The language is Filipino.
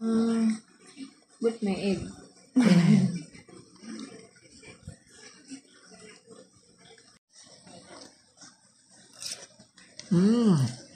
Uh, But may egg. Mmm.